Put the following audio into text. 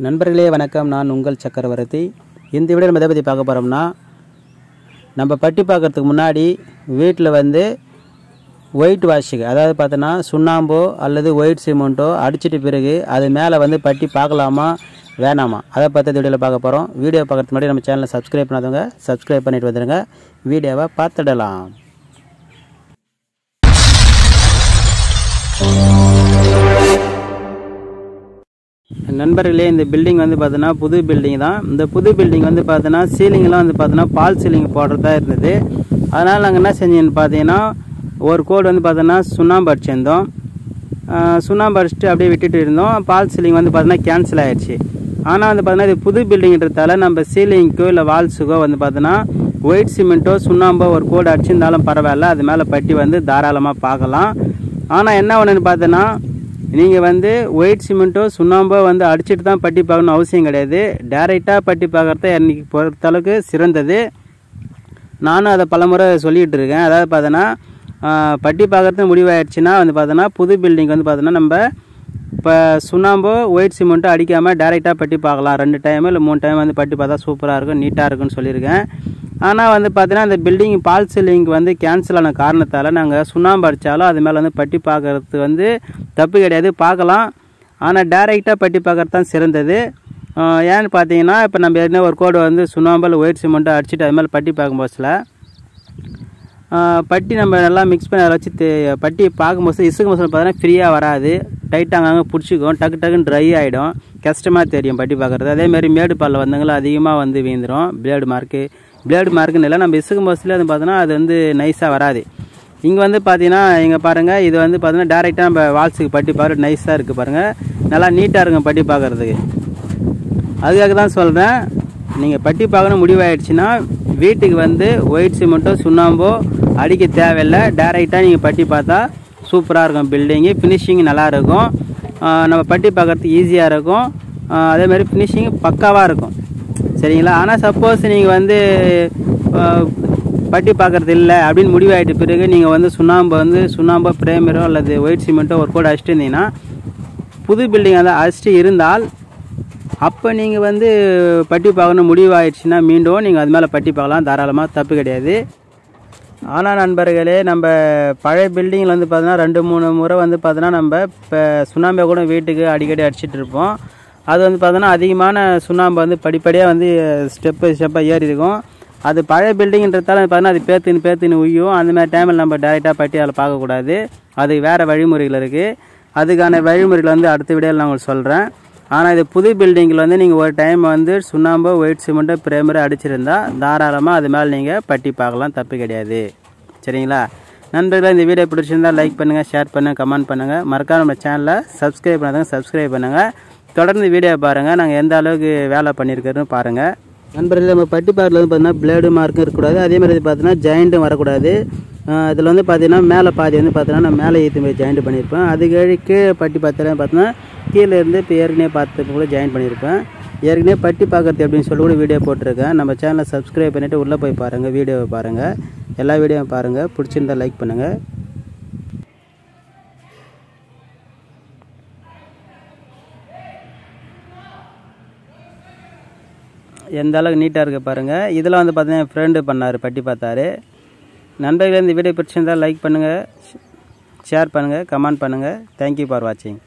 நண்பர்களே வணக்கம். நான் உங்கள் சக்கரவர்த்தி. இந்த வீடியோ நம்ம எதை பற்றி பார்க்க போகிறோம்னா நம்ம பட்டி பார்க்கறதுக்கு முன்னாடி வீட்டில் வந்து ஒயிட் வாஷுக்கு அதாவது பார்த்தோன்னா சுண்ணாம்போ அல்லது ஒயிட் சிமெண்ட்டோ அடிச்சிட்ட பிறகு அது மேலே வந்து பட்டி பார்க்கலாமா வேணாமா? அதை பார்த்து இந்த வீடியோவில் பார்க்க போகிறோம் வீடியோ பார்க்குறதுக்கு முன்னாடி நம்ம சேனலை சப்ஸ்கிரைப் பண்ணாதவங்க சப்ஸ்கிரைப் பண்ணிட்டு வந்துடுங்க வீடியோவை பார்த்துடலாம். நண்பர்களே இந்த பில்டிங் வந்து பார்த்தோன்னா புது பில்டிங் தான். இந்த புது பில்டிங் வந்து பார்த்தோன்னா சீலிங்லாம் வந்து பார்த்தோன்னா பால் சீலிங் போடுறதா இருந்தது. அதனால் நாங்கள் என்ன செஞ்சோன்னு பார்த்தீங்கன்னா ஒரு கோடு வந்து பார்த்தோன்னா சுண்ணாம்பு அடிச்சிருந்தோம். சுண்ணாம்பு அடிச்சுட்டு அப்படியே விட்டுட்டு இருந்தோம். பால் சீலிங் வந்து பார்த்தோன்னா கேன்சல் ஆயிடுச்சு. ஆனால் வந்து பார்த்தோன்னா இது புது பில்டிங்கிறதால நம்ம சீலிங்க்கோ இல்லை வால்ஸுக்கோ வந்து பார்த்தோன்னா ஒயிட் சிமெண்ட்டோ சுண்ணாம்போ ஒரு கோடு அடிச்சிருந்தாலும் பரவாயில்ல. அது மேலே பட்டி வந்து தாராளமாக பார்க்கலாம். ஆனால் என்ன ஒன்றுன்னு பார்த்தோன்னா நீங்கள் வந்து ஒயிட் சிமெண்ட்டோ சுண்ணாம்போ வந்து அடிச்சுட்டு தான் பட்டி பார்க்கணும் அவசியம் கிடையாது. டேரெக்டாக பட்டி பார்க்குறது இன்றைக்கி பொறுத்தளவுக்கு சிறந்தது. நானும் அதை பலமுறை சொல்லிகிட்டு இருக்கேன். அதாவது பார்த்தோன்னா பட்டி பார்க்குறது முடிவாயிடுச்சுன்னா வந்து பார்த்தோன்னா புது பில்டிங் வந்து பார்த்தோன்னா நம்ம இப்போ சுண்ணாம்போ ஒயிட் சிமெண்ட்டோ அடிக்காமல் டேரெக்டாக பட்டி பார்க்கலாம். ரெண்டு டைம் இல்லை மூணு டைம் வந்து பட்டி பார்த்தா சூப்பராக இருக்கும் நீட்டாக இருக்குன்னு சொல்லியிருக்கேன். ஆனால் வந்து பார்த்தீங்கன்னா அந்த பில்டிங் பால் சீலிங் வந்து கேன்சல் ஆன காரணத்தால் நாங்கள் சுண்ணாம்பு அடித்தாலும் அது மேலே வந்து பட்டி பார்க்கறது வந்து தப்பு கிடையாது. பார்க்கலாம் ஆனால் டேரெக்டாக பட்டி பார்க்கறது தான் சிறந்தது. ஏன்னு பார்த்தீங்கன்னா இப்போ நம்ம ஏற்கனவே ஒரு கோடு வந்து சுண்ணாம்பல் ஒயிட் சிமெண்ட்டை அடிச்சுட்டு அது மேலே பட்டி பார்க்கும்போதுல பட்டி நம்ம நல்லா மிக்ஸ் பண்ணி அதை வச்சு பட்டி பார்க்கும்போது இசுக்கு மோசம் பார்த்தீங்கன்னா ஃப்ரீயாக வராது. டைட்டாக அங்கங்கே பிடிச்சிக்கும். டக்கு டக்குன்னு ட்ரை ஆகிடும் கஷ்டமாக தெரியும் பட்டி பார்க்குறது அதேமாரி மேடு பாலில் வந்தவங்களும் அதிகமாக வந்து வீந்துடும் பிளேடு மார்க்கு பிளேடு மார்க்குன்னு இல்லை. நம்ம இசுக்கு பஸ்ஸில் வந்து பார்த்தோன்னா அது வந்து நைஸாக வராது. இங்கே வந்து பார்த்தீங்கன்னா இங்கே பாருங்கள் இது வந்து பார்த்தீங்கன்னா டேரெக்டாக நம்ம வால்ஸுக்கு பட்டி பார்க்க நைஸாக இருக்குது பாருங்கள் நல்லா நீட்டாக இருக்கும் பட்டி பார்க்குறதுக்கு. அதுக்காக தான் சொல்கிறேன் நீங்கள் பட்டி பார்க்கணும் முடிவாயிடுச்சுன்னா வீட்டுக்கு வந்து ஒயிட் சிமெண்ட்டோ சுண்ணாம்போ அடிக்க தேவையில்லை. டேரெக்டாக நீங்கள் பட்டி பார்த்தா சூப்பராக இருக்கும் பில்டிங்கு ஃபினிஷிங் நல்லாயிருக்கும் நம்ம பட்டி பார்க்கறதுக்கு ஈஸியாக இருக்கும். அதேமாதிரி அதே மாதிரி ஃபினிஷிங் பக்காவாக இருக்கும். சரிங்களா? ஆனால் சப்போஸ் நீங்கள் வந்து பட்டி பார்க்குறது இல்லை அப்படின்னு முடிவாயிட்ட பிறகு நீங்கள் வந்து சுண்ணாம்பு வந்து சுண்ணாம்போ பிரேமரோ அல்லது ஒயிட் சிமெண்ட்டோ ஒரு கோட் அடிச்சுட்டு இருந்தீங்கன்னா புது பில்டிங் அதை அடிச்சுட்டு இருந்தால் அப்போ நீங்கள் வந்து பட்டி பார்க்கணும் முடிவாயிடுச்சுன்னா மீண்டும் நீங்கள் அது மேலே பட்டி பார்க்கலாம். தாராளமாக தப்பு கிடையாது. ஆனால் நண்பர்களே நம்ம பழைய பில்டிங்கில் வந்து பார்த்தோன்னா ரெண்டு மூணு முறை வந்து பார்த்தோன்னா நம்ம இப்போ சுண்ணாம்பை கூட வீட்டுக்கு அடிக்கடி அடிச்சிட்ருப்போம் அது வந்து பார்த்தோன்னா அதிகமான சுண்ணாம்பு வந்து படிப்படியாக வந்து ஸ்டெப்பு ஸ்டெப்பாக ஏறி இருக்கும் அது பழைய பில்டிங்ன்றதால பார்த்தோன்னா அது பேத்துன்னு பேத்துன்னு உய்யும். அந்த மாதிரி டைமில் நம்ம டேரெக்டாக பட்டி அதில் பார்க்கக்கூடாது. அது வேறு வழிமுறைகள் இருக்குது அதுக்கான வழிமுறைகள் வந்து அடுத்த விடையில் நான் உங்களுக்கு சொல்கிறேன் ஆனால் இது புது பில்டிங்கில் வந்து நீங்கள் ஒரு டைம் வந்து சுண்ணாம்போ ஒயிட் சிமெண்ட்டோ பிரேமரை அடிச்சிருந்தா தாராளமாக அது மேலே நீங்கள் பட்டி பார்க்கலாம். தப்பு கிடையாது. சரிங்களா? நண்பர்களே இந்த வீடியோ பிடிச்சிருந்தா லைக் பண்ணுங்கள் ஷேர் பண்ணுங்கள் கமெண்ட் பண்ணுங்கள் மறக்காம நம்ம சேனலை சப்ஸ்கிரைப் பண்ணாதவங்க சப்ஸ்கிரைப் பண்ணுங்கள் தொடர்ந்து வீடியோ பாருங்கள் நாங்கள் எந்த அளவுக்கு வேலை பண்ணியிருக்கிறோன்னு பாருங்கள் நண்பர்கள் நம்ம பட்டி பார்க்கல வந்து பார்த்தீங்கன்னா பிளேடு மார்க்கும் இருக்கக்கூடாது. அதே மாதிரி வந்து பார்த்தீங்கன்னா ஜாயிண்ட்டும் வரக்கூடாது. இதில் வந்து பார்த்தீங்கன்னா மேலே பாதி வந்து பார்த்தீங்கன்னா நான் மேலே ஏற்றி போய் ஜாயிண்ட் பண்ணியிருப்பேன் அது கீழே பட்டி பார்த்தீங்கன்னா பார்த்தீங்கன்னா கீழே இருந்து இப்போ ஏற்கனவே பார்த்து கூட ஜாயின் பண்ணியிருப்பேன் ஏற்கனவே பட்டி பார்க்கறது அப்படின்னு சொல்லி கூட வீடியோ போட்டிருக்கேன். நம்ம சேனலை சப்ஸ்கிரைப் பண்ணிவிட்டு உள்ளே போய் பாருங்கள் வீடியோவை பாருங்கள் எல்லா வீடியோவும் பாருங்கள் பிடிச்சிருந்தா லைக் பண்ணுங்கள் எந்த அளவுக்கு நீட்டாக இருக்குது பாருங்கள் இதில் வந்து பார்த்தீங்கன்னா என் ஃப்ரெண்டு பண்ணார் பட்டி பார்த்தாரு. நண்பர்கள் இந்த வீடியோ பிடிச்சிருந்தால் லைக் பண்ணுங்கள் ஷேர் பண்ணுங்கள் கமெண்ட் பண்ணுங்கள் தேங்க்யூ ஃபார் வாட்சிங்